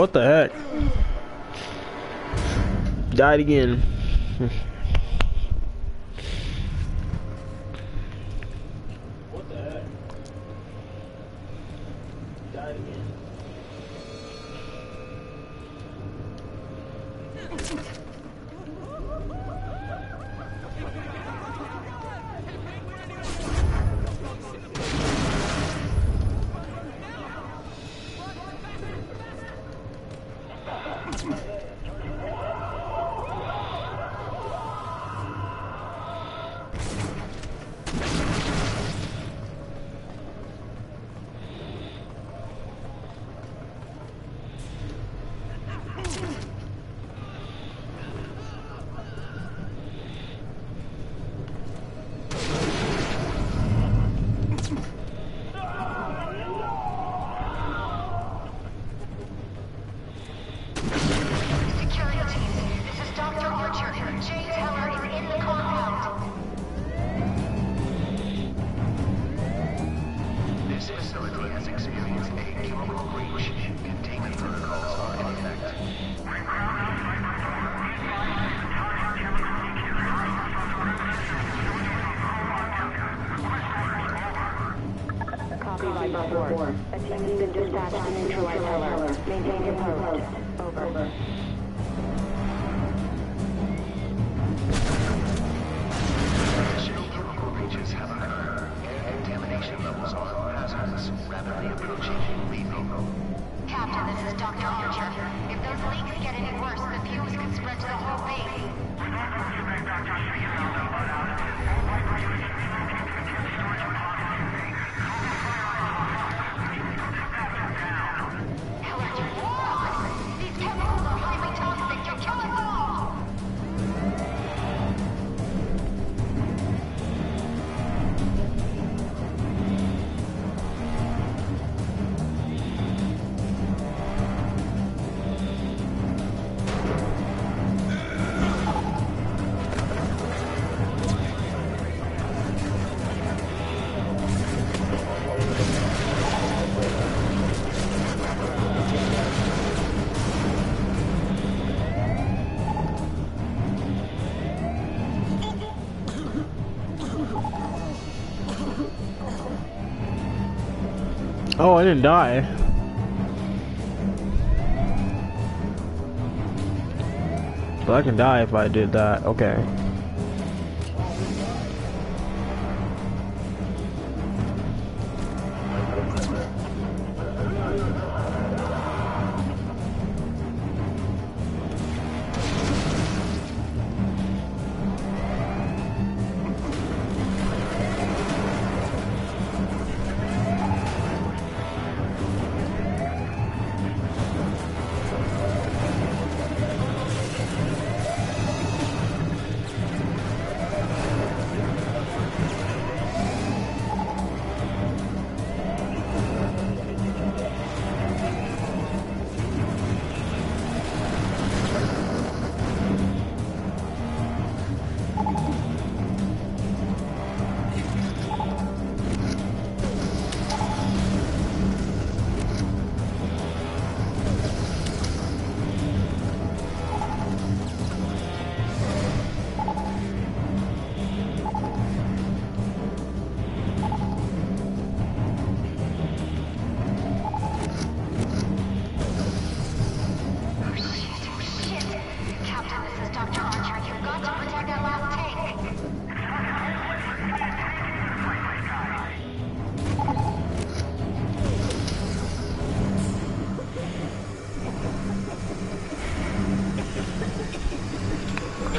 What the heck? Died again. Oh, I didn't die. But I can die if I did that. Okay.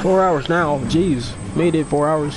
Four hours now. Jeez. Made it four hours.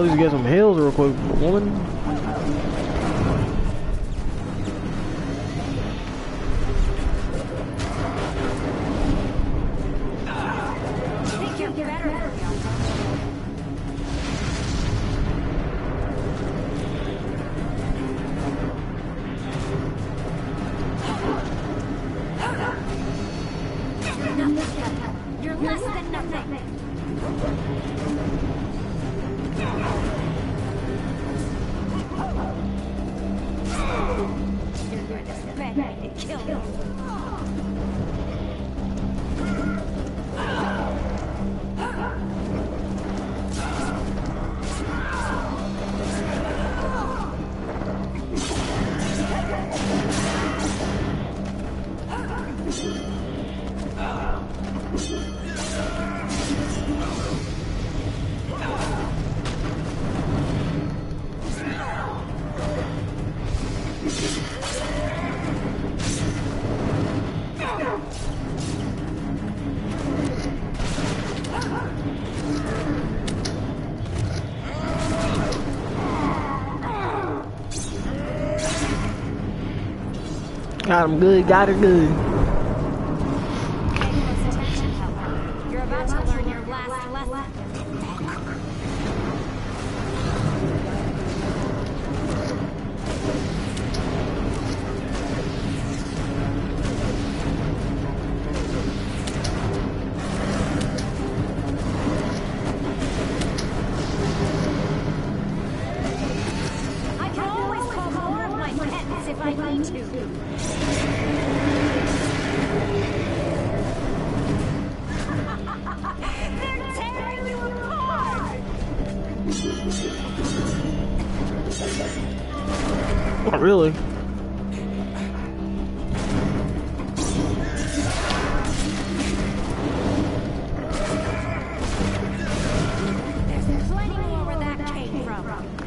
At least get some heals real quick, woman. Me to kill me. Got him good, got her good.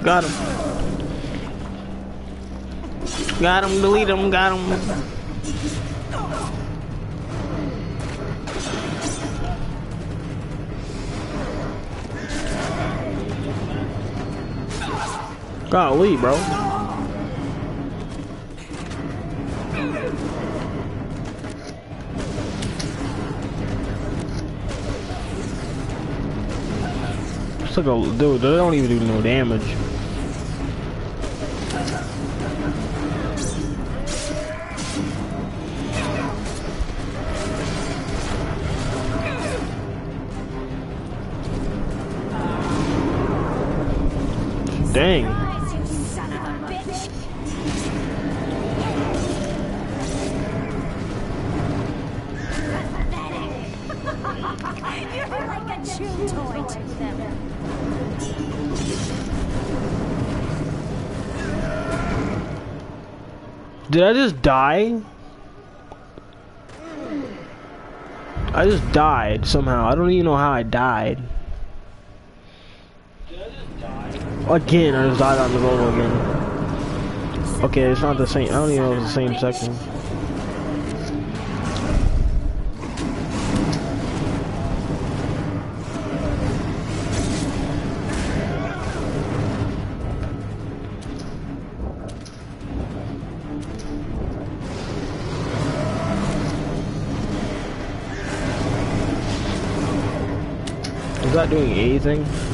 Got him. Got him, delete him, got him. Golly, bro. It's like a dude, they don't even do no damage. Die? I just died somehow. I don't even know how I died. Again, I just died on the roll again. Okay, it's not the same. I don't even know it's the same section. That doing anything?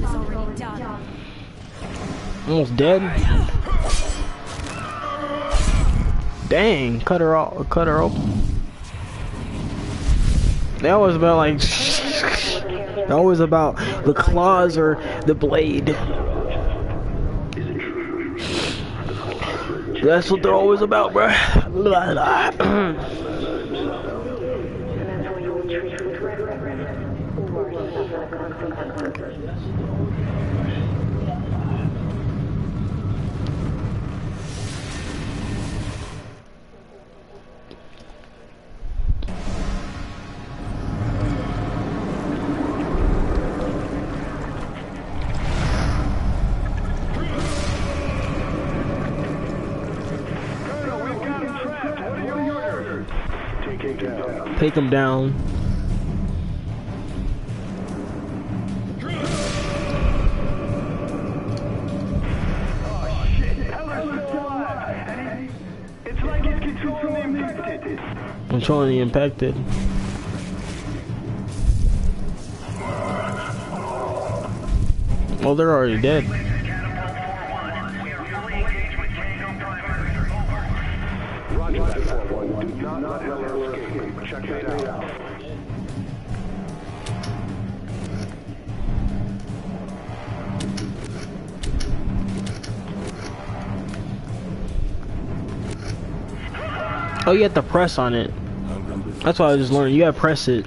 Is already done. Almost dead. Dang, cut her off, cut her open. That was about like, was about the claws or the blade. That's what they're always about, bruh. Take him down. Oh, controlling the. Impacted. Well, they're already dead. Oh, you have to press on it. That's why I just learned. You gotta press it.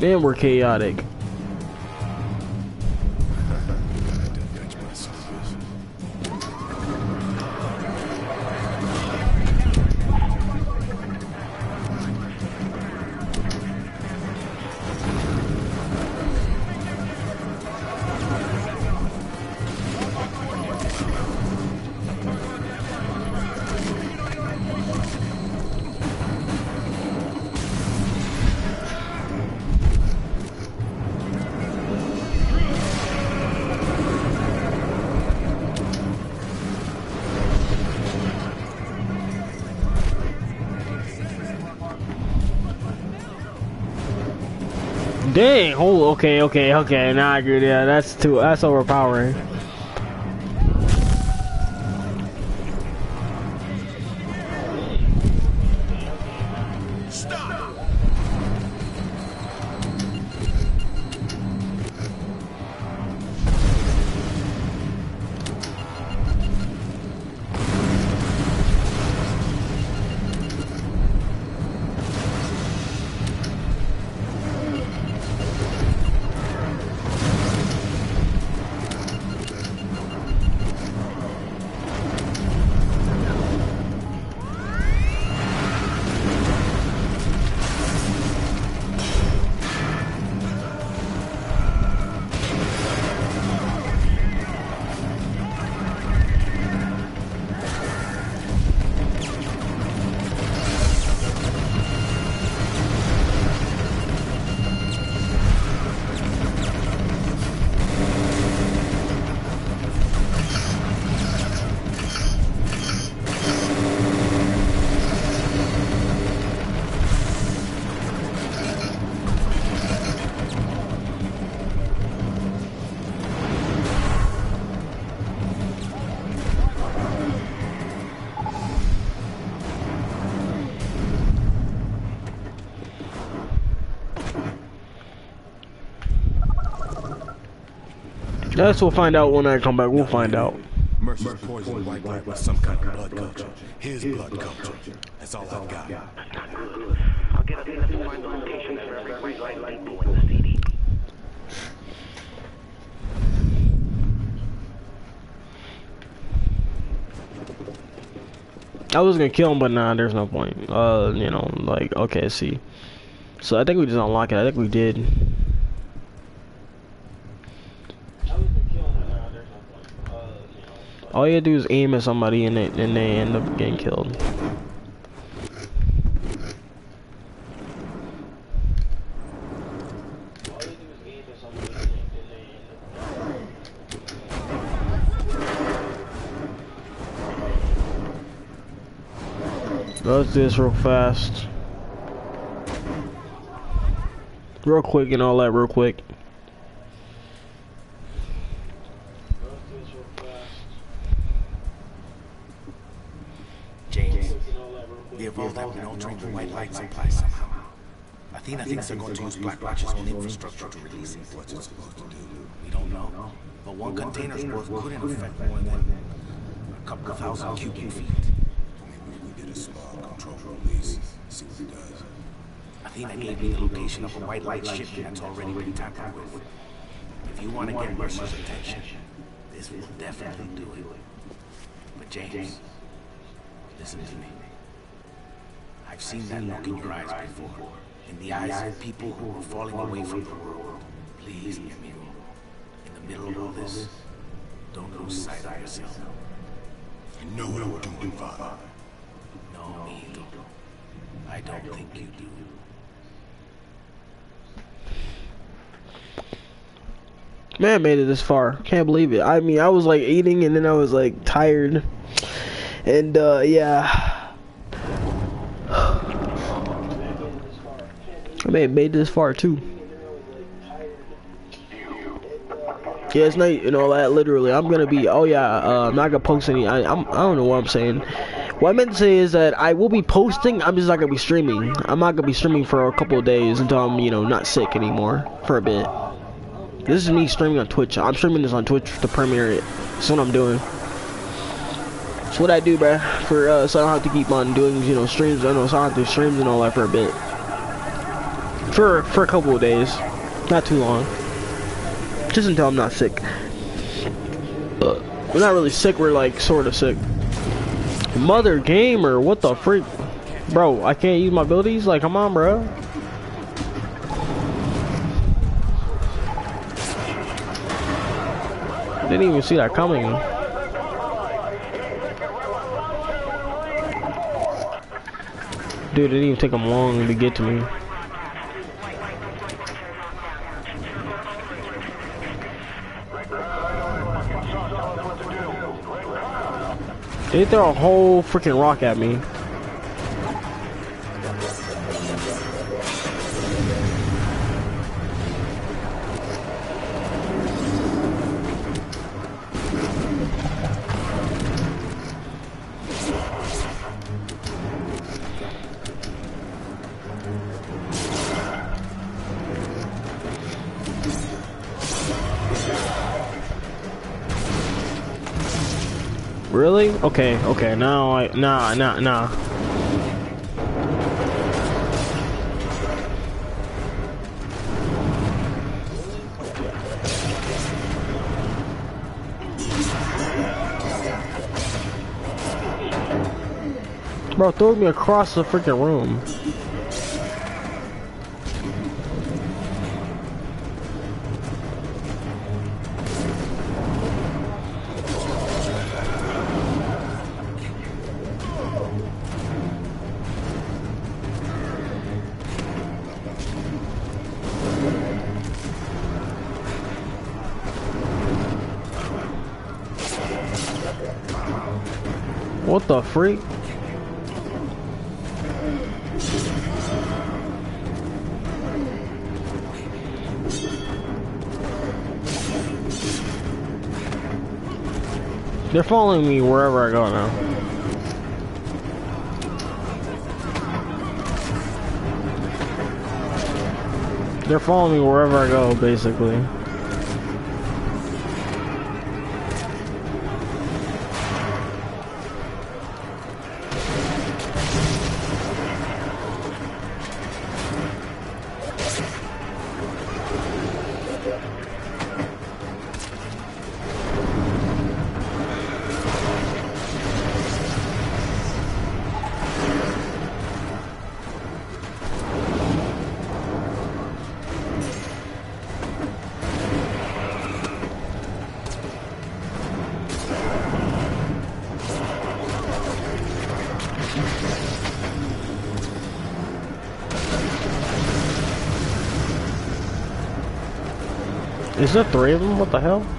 Man, we're chaotic. Okay, okay, okay. Now I agree. Yeah, that's too. That's overpowering. That's we'll find out when I come back. We'll find out. Mercer's poisoned White Black with some kind of blood culture. His blood culture. That's all I've got. I'll get us enough to find the location for every white light people in the CD. I was gonna kill him, but nah, there's no point. Uh, you know, like, okay, see. So I think we just unlock it. I think we did. All you do is aim at somebody and they, and they end up getting killed. Let's do this real fast. Real quick and all that real quick. James, the evolved have been altering the white light supply somehow. Athena thinks they're going to use black Blackwatch's own infrastructure to release it. What's it supposed to do? We don't know. But one container's worth couldn't affect more than a couple of thousand cubic feet. Maybe we get a small control release, see what it does. Athena gave me the location of a white light shipment that's already been tampered with. If you want to get Mercer's attention, this will definitely do it. But James, listen to me. I've seen that look in your eyes before. In the eyes of people who are falling away from the world. Please, amigo. In the middle of all this, don't lose sight of yourself. You know what I'm doing, Father. No, amigo. I don't think you do. Man made it this far. Can't believe it. I mean, I was like eating and then I was like tired. And uh yeah. I made made this far too. Yeah, it's night and all that. Literally, I'm gonna be. Oh yeah, uh, I'm not gonna post any. I, I'm. I don't know what I'm saying. What I meant to say is that I will be posting. I'm just not gonna be streaming. I'm not gonna be streaming for a couple of days until I'm, you know, not sick anymore for a bit. This is me streaming on Twitch. I'm streaming this on Twitch to premiere it. That's what I'm doing. That's what I do, bruh. For uh, so I don't have to keep on doing, you know, streams. I don't know so I don't have to streams and all that for a bit. For for a couple of days, not too long. Just until I'm not sick. We're not really sick. We're like sort of sick. Mother gamer, what the freak, bro? I can't use my abilities. Like, come on, bro. Didn't even see that coming. Dude, it didn't even take him long to get to me. They throw a whole freaking rock at me. Really? Okay, okay, now I, nah, nah, nah. Bro, throw me across the freaking room. What the freak? They're following me wherever I go now. They're following me wherever I go, basically. There three of them? What the hell?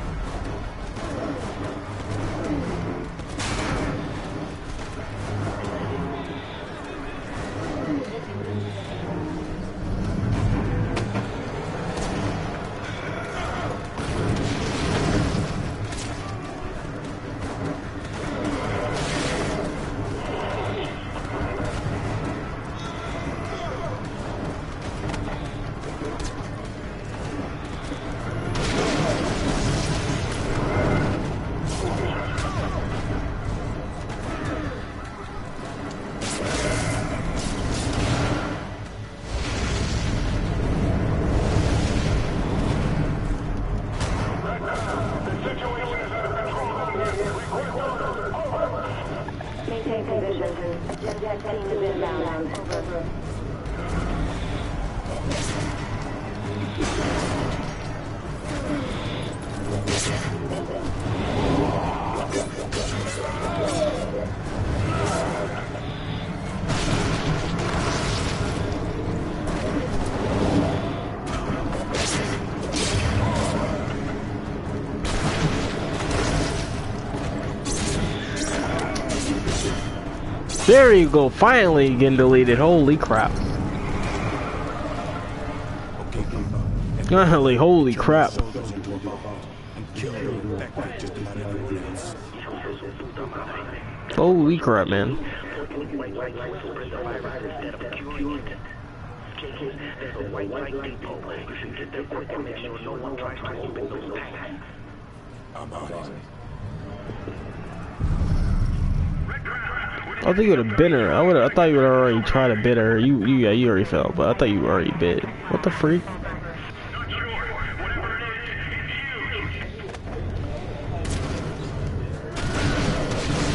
Jet jet team There you go, finally getting deleted. Holy crap. Holy, holy crap. Holy crap, man. White light I think you would have been her. I would. I thought you would already tried to bid her. You, you, yeah, you already fell, but I thought you already bid. What the freak?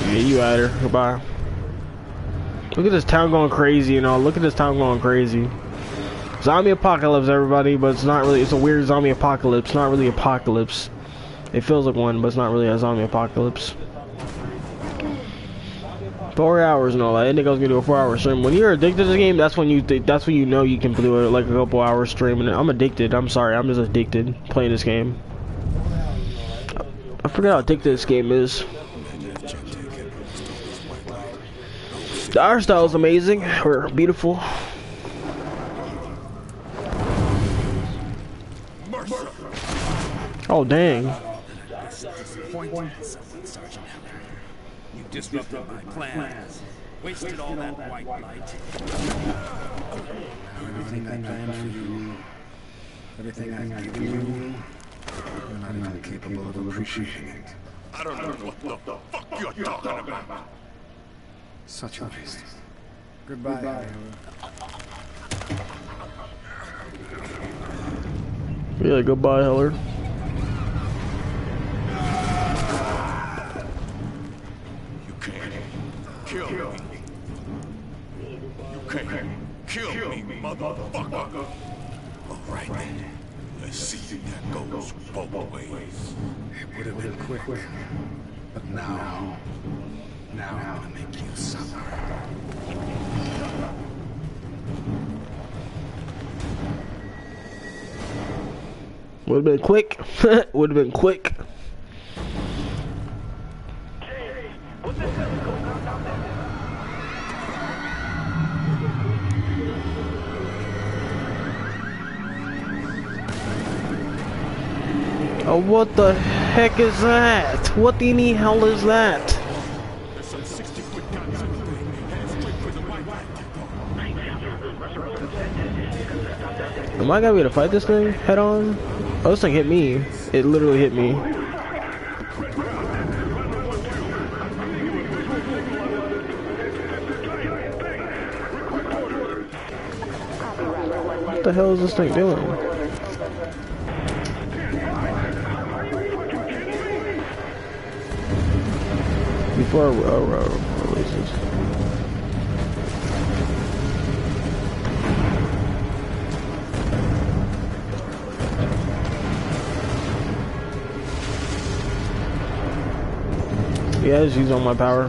Yeah, you at her. Goodbye. Look at this town going crazy, you know. Look at this town going crazy. Zombie apocalypse, everybody, but it's not really. It's a weird zombie apocalypse. Not really apocalypse. It feels like one, but it's not really a zombie apocalypse. Four hours and all that. I think I was gonna do a four-hour stream. When you're addicted to the game, that's when you th that's when you know you can do it like a couple hours streaming. I'm addicted. I'm sorry. I'm just addicted playing this game. I forget how addicted this game is. The art style is amazing, or beautiful. Oh dang! Disrupted my plans. Wasted all that white light. Everything I planned for you, everything I've given you, you're not even capable of appreciating it. I don't know what the fuck you're talking about. Such a waste. Goodbye, Iowa. Yeah, goodbye, Heller. Kill me. You can't kill me, motherfucker. All right then. Let's see if that goes both ways. It would have been quick, but now, now I'm gonna make you suffer. Would have been quick. Would have been quick. Oh, what the heck is that? What the hell is that? There's some 60-foot guns in the thing. Head straight for the white light depot. Am I gonna be able to fight this thing head on? Oh, this thing hit me. It literally hit me. What the hell is this thing doing? Before I oh, oh, release this. Yeah, use all my power.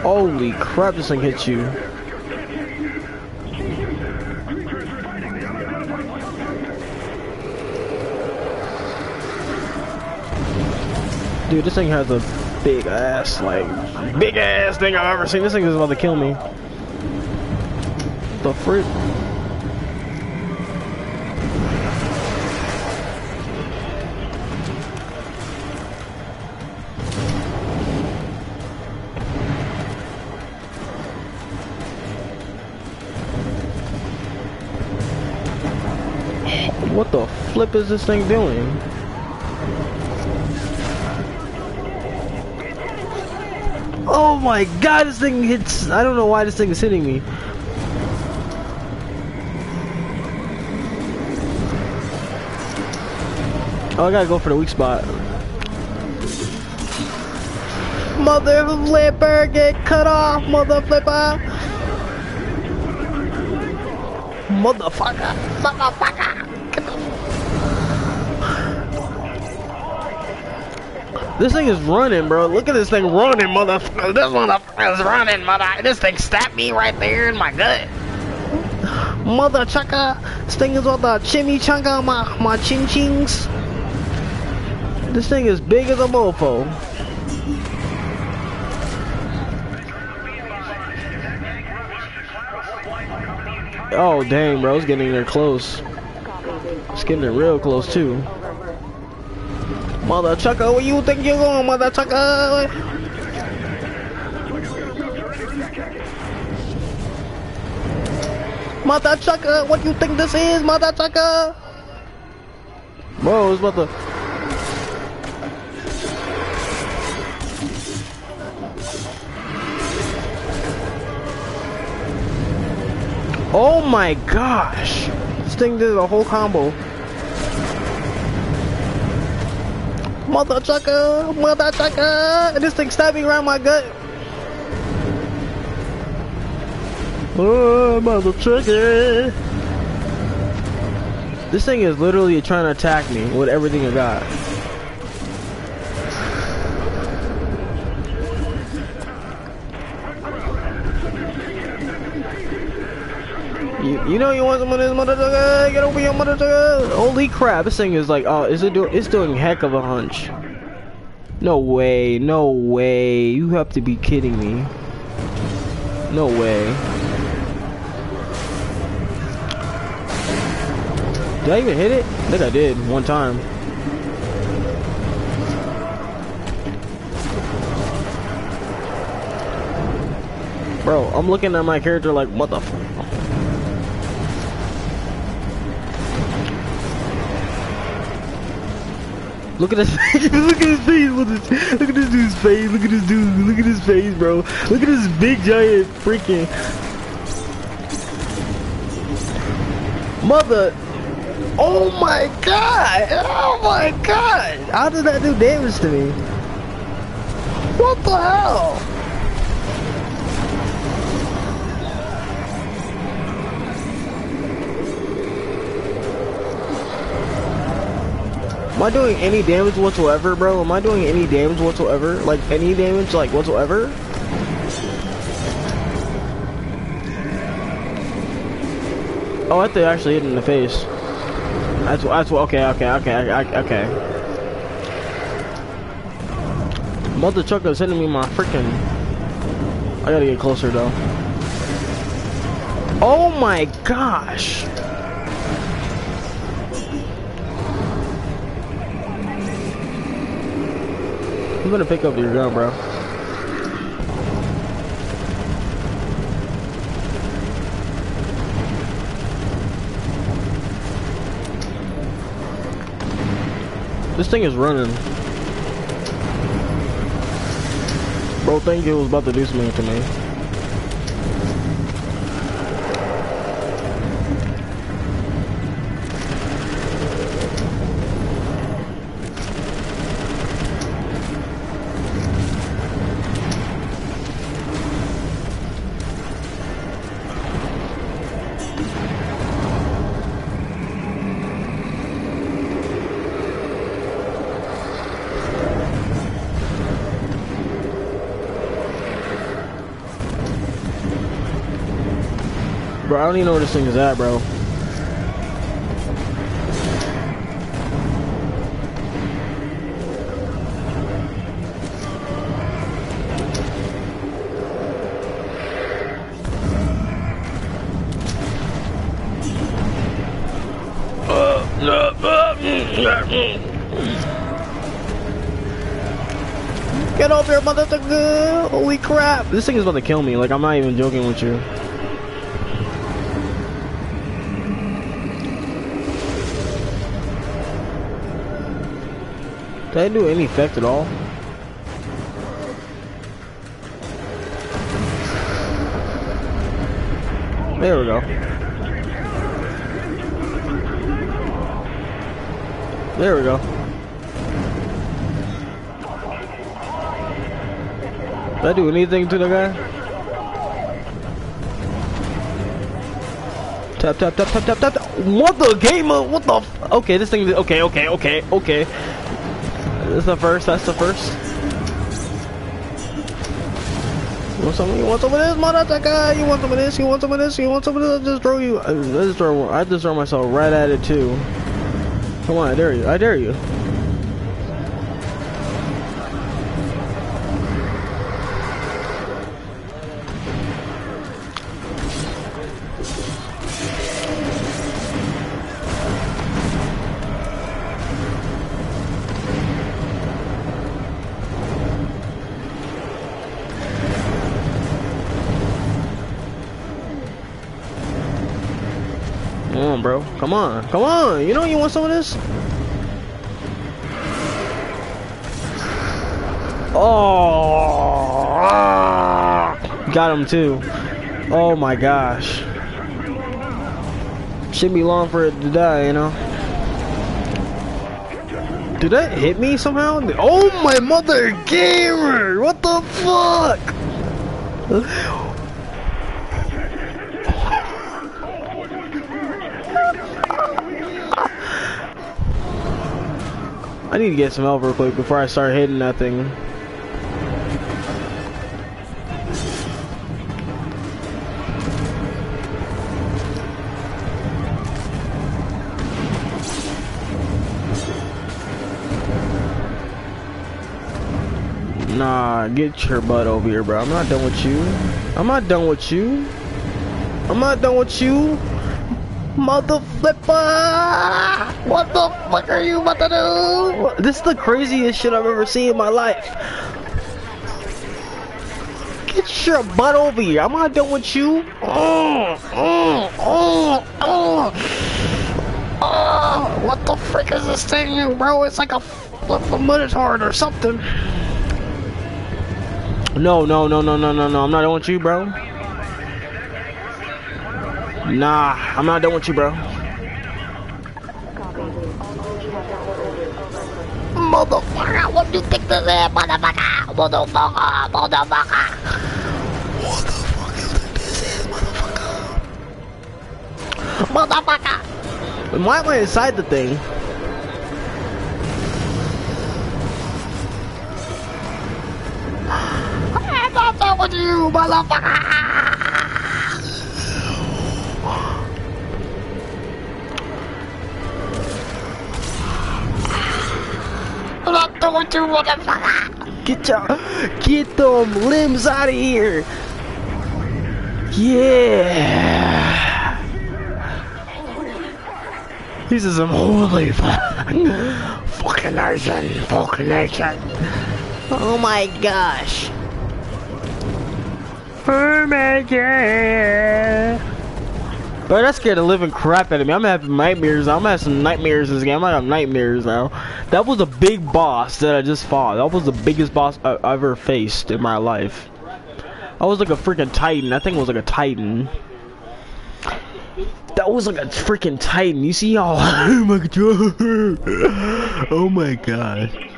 Holy crap, this thing hits you. Dude, this thing has a big ass, like, big ass thing I've ever seen. This thing is about to kill me. The frick? What the flip is this thing doing? My god, this thing hits. I don't know why this thing is hitting me. Oh, I gotta go for the weak spot. Mother flipper, get cut off, mother flipper. Motherfucker, motherfucker. This thing is running, bro. Look at this thing running, motherfucker. This motherfucker is running, mother. This thing stabbed me right there in my gut. Mother chucker. This thing is what the chimichanga my, my chin chings. This thing is big as a mofo. Oh, dang, bro. It's getting there close. It's getting there real close, too. Mother chucker, where you think you're going, mother chucker? Mother chucker, what you think this is, mother chucker? Bro, it's about. Oh my gosh! This thing did a whole combo. Mother chucker, mother chucker, and this thing stabbing around my gut. Oh, mother chucker. This thing is literally trying to attack me with everything it got. You, know you want some of this mother chucker? Get over here, mother chucker! Holy crap! This thing is like, oh, is it doing? It's doing heck of a hunch. No way! No way! You have to be kidding me! No way! Did I even hit it? I think I did one time. Bro, I'm looking at my character like, what the Look at his face, look at his face, look at this, look at this dude's face, look at this dude, look at his face, bro. Look at this big giant freaking Mother Oh my god! Oh my god! How did that do damage to me? What the hell? Am I doing any damage whatsoever, bro? Am I doing any damage whatsoever? Like, any damage, like, whatsoever? Oh, I think I actually hit in the face. That's that's okay, okay, okay, okay, okay. Mother trucker's hitting me my freaking. I gotta get closer though. Oh my gosh! You better pick up your gun, bro. This thing is running. Bro, think it was about to do something to me. Bro, I don't even know where this thing is at, bro. Get over here, motherfucker! Holy crap! This thing is about to kill me. Like, I'm not even joking with you. Did I do any effect at all? There we go. There we go. Did I do anything to the guy? Tap tap tap tap tap tap. What the gamer? Uh, what the? Okay, this thing. Okay, okay, okay, okay. That's the first. That's the first. You want some? You want some of this, motherfucker? You want some of this? You want some of this? You want some of this? I just throw you. I just throw. I just throw myself right at it too. Come on, I dare you. I dare you. Bro. Come on. Come on. You know you want some of this? Oh. Got him too. Oh my gosh. Shouldn't be long for it to die, you know? Did that hit me somehow? Oh my mother gamer! What the fuck? Need to get some help real quick before I start hitting that thing. Nah, get your butt over here, bro. I'm not done with you. I'm not done with you. I'm not done with you. Mother flipper! What the fuck are you about to do? This is the craziest shit I've ever seen in my life. Get your butt over here. I'm not done with you. Oh, oh, oh, oh. Oh, what the frick is this thing, bro? It's like a, a minotaur or something. No, no, no, no, no, no, no. I'm not done with you, bro. Nah, I'm not done with you, bro. Motherfucker, what do you think this is, motherfucker? Motherfucker, motherfucker. What the fuck you think this is, motherfucker? Motherfucker. Why am I inside the thing? I'm not done with you, motherfucker. Done with you, motherfucker. Get your, get them limbs out of here. Yeah. This is some holy fucking nation, fucking nation. Oh my gosh. Oh my god. Bro, that scared the living crap out of me. I'm having nightmares. I'm having some nightmares in this game. I'm have nightmares now. That was a big boss that I just fought. That was the biggest boss I I ever faced in my life. I was like a freaking titan. That thing was like a titan. That was like a freaking titan. You see god. Oh my god.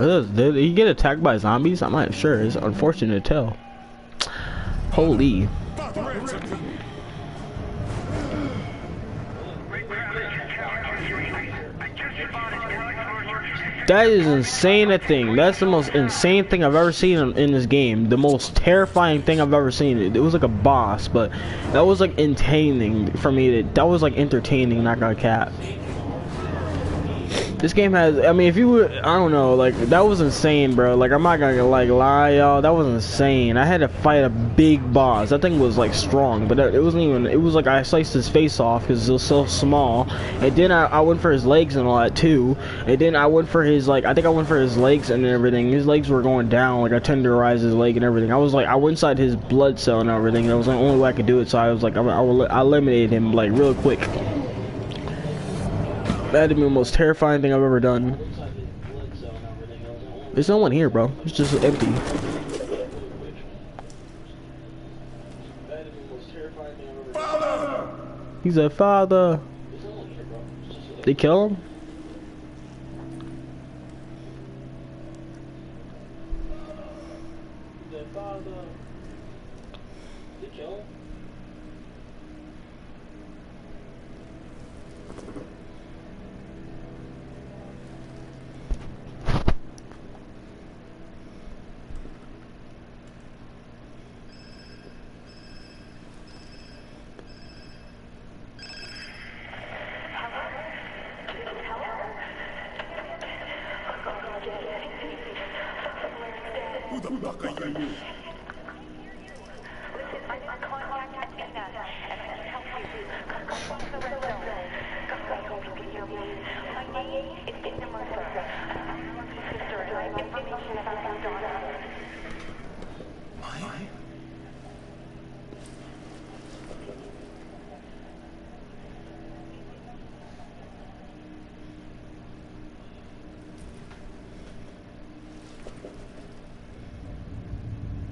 Did he get attacked by zombies? I'm not sure. It's unfortunate to tell. Holy. That is insane a thing. That's the most insane thing I've ever seen in, in this game. The most terrifying thing I've ever seen. It, it was like a boss, but that was like entertaining for me. That, that was like entertaining, not gonna cap. This game has, I mean, if you would, I don't know, like, that was insane, bro. Like, I'm not gonna, like, lie, y'all. That was insane. I had to fight a big boss. That thing was, like, strong, but it wasn't even, it was like I sliced his face off because it was so small. And then I, I went for his legs and all that, too. And then I went for his, like, I think I went for his legs and everything. His legs were going down, like, I tenderized his leg and everything. I was, like, I went inside his blood cell and everything. That was the only way I could do it, so I was, like, I, I, I eliminated him, like, real quick. That'd be the most terrifying thing I've ever done. There's no one here, bro. It's just empty. He's a father. They kill him? Who the fuck are you?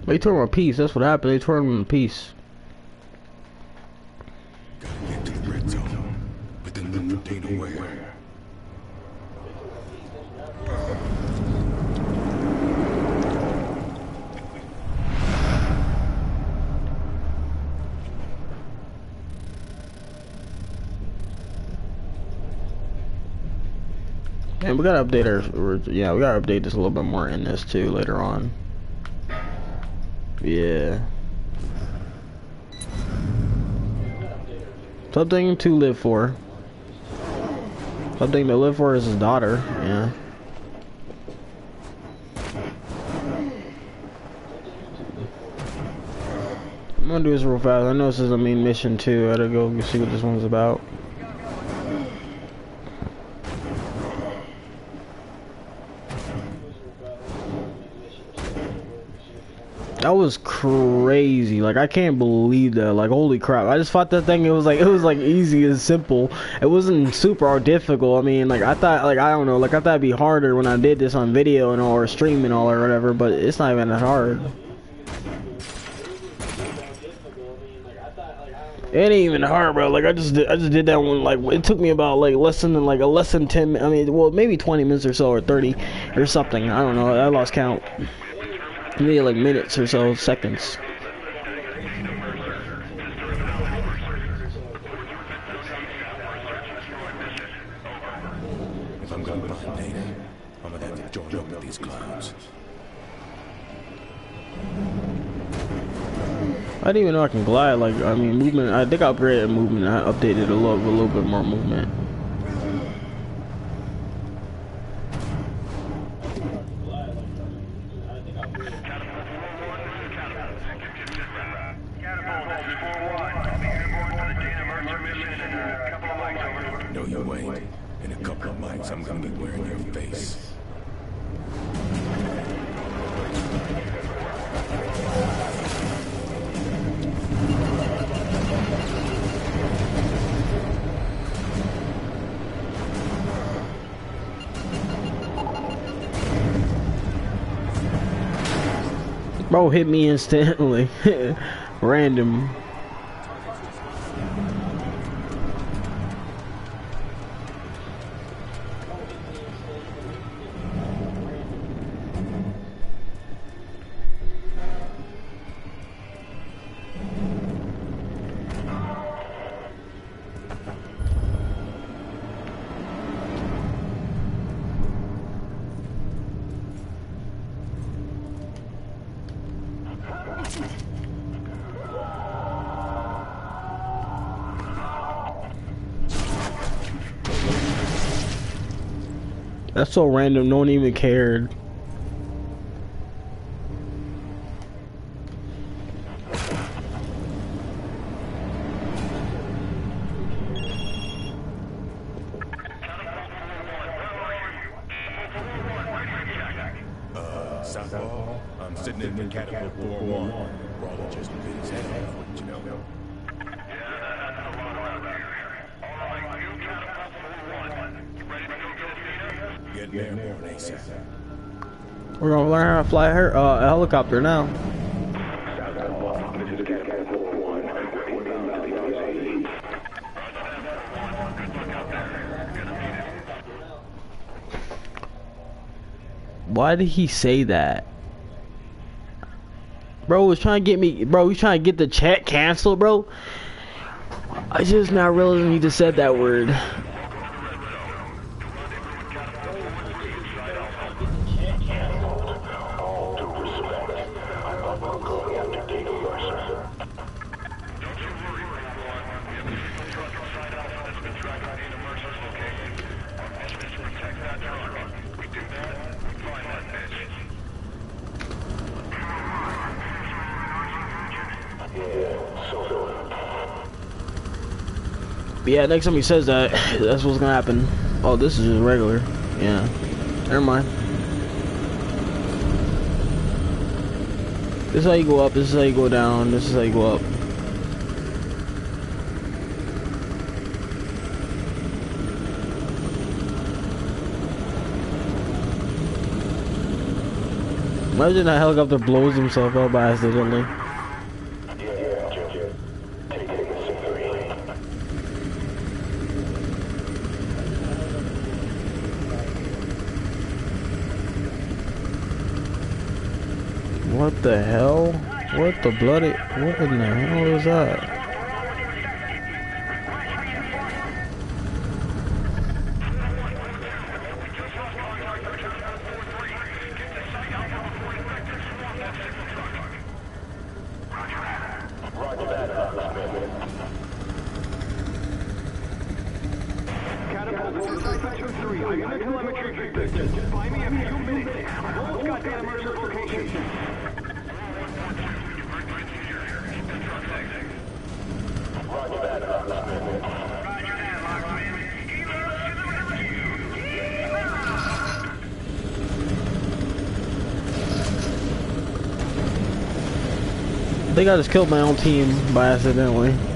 They tore him in piece. That's what happened. They tore him in piece. Get to the red zone. But then the container where? And we gotta update our, yeah, we gotta update this a little bit more in this too later on. Yeah. Something to live for. Something to live for is his daughter, yeah. I'm gonna do this real fast. I know this is a main mission too. I gotta go see what this one's about. That was crazy. Like I can't believe that. Like holy crap. I just thought that thing it was like it was like easy and simple. It wasn't super or difficult. I mean like I thought like I don't know, like I thought it'd be harder when I did this on video and all or stream and all or whatever, but it's not even that hard. It ain't even hard, bro. Like I just did, I just did that one. Like it took me about like less than like a less than ten. I mean, well, maybe twenty minutes or so, or thirty, or something. I don't know. I lost count. Maybe like minutes or so, seconds. If I'm gonna find Dana, I'm gonna have to join up with these clowns. I didn't even know I can glide. Like I mean, movement. I think I upgraded movement. I updated a little, a little bit more movement. Hit me instantly. Random. That's so random. No one even cared. Uh, sitting in the catapult 4-1. Brawler just bit his head off, you know. Get there, more ASAP. We're gonna learn how to fly her uh, a helicopter now. This is Catapult 4-1. We're inbound to the RZ. Why did he say that? Bro was trying to get me. Bro, he's trying to get the chat canceled, bro. I just not realizing he just said that word. Yeah, next time he says that, that's what's gonna happen. Oh, this is just regular. Yeah. Never mind. This is how you go up, this is how you go down, this is how you go up. Imagine that helicopter blows himself up accidentally. What the hell? What the bloody? What in the hell is that? Catapult, this is Cypher 2-3. I'm in the telemetry distance. Buy me a few minutes. I've almost got that Mercer's location. I think I just killed my own team by accidentally.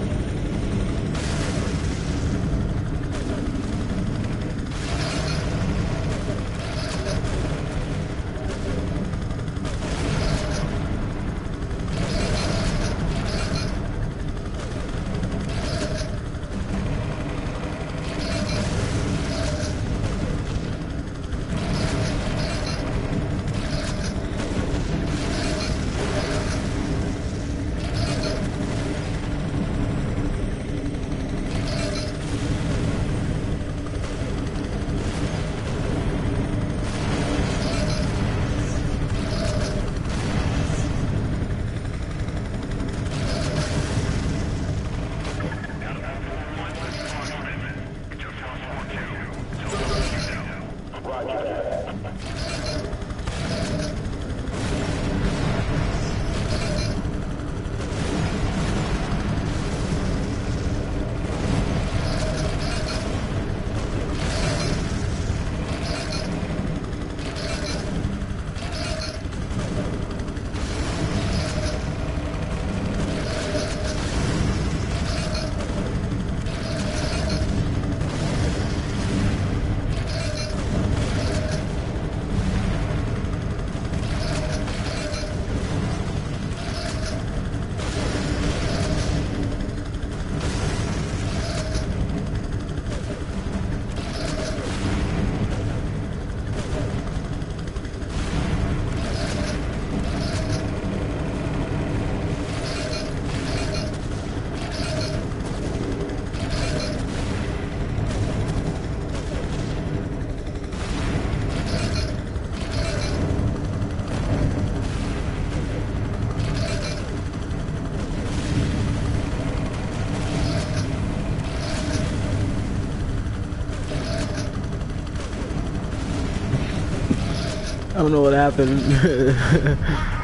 I don't know what happened.